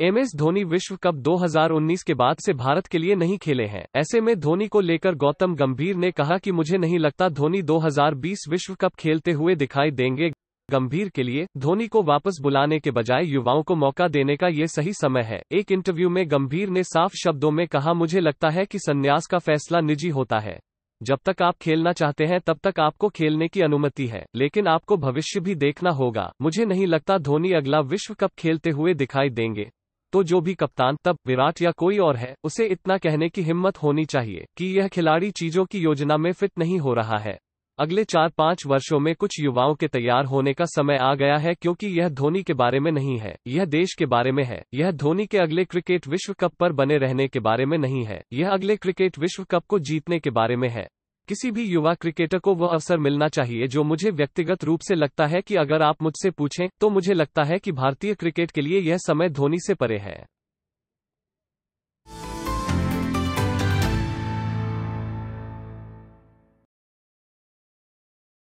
M S Dhoni विश्व cup 2019 के बाद से भारत के लिए नहीं खेले हैं। ऐसे में धोनी को लेकर गौतम गंभीर ने कहा कि मुझे नहीं लगता धोनी 2020 विश्व कप खेलते हुए दिखाई देंगे। गंभीर के लिए धोनी को वापस बुलाने के बजाय युवाओं को मौका देने का ये सही समय है। एक इंटरव्यू में गंभीर ने साफ़ शब्दों में कहा, मुझे लगता है कि संन्यास का फैसला निजी होता है। जब तक आप खेलना चाहते हैं, तब तक आपको खेलने की अनुमति है। लेकिन आपको भविष्य भी देखना होगा। मुझे नहीं लगता धोनी अगला विश्व कप खेलते हुए दिखाई देंगे। तो जो भी कप्तान, तब, विराट या कोई और है, उसे इतना कहने की हिम्मत होनी चाहिए कि यह खिलाड़ी चीज़ों की योजना में फिट नहीं हो रहा है। अगले चार पाँच वर्षों में कुछ युवाओं के तैयार होने का समय आ गया है क्योंकि यह धोनी के बारे में नहीं है, यह देश के बारे में है, यह धोनी के अगले क्रिकेट विश्व कप पर बने रहने के बारे में नहीं है, यह अगले क्रिकेट विश्व कप को जीतने के बारे में है। किसी भी युवा क्रिकेटर को वह अवसर मिलना चाहिए जो मुझे व्यक्तिगत रूप से लगता है कि अगर आप मुझसे पूछें तो मुझे लगता है कि भारतीय क्रिकेट के लिए यह समय धोनी से परे है।